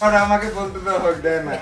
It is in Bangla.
আমাকে বলতে তো হোক দেয় না।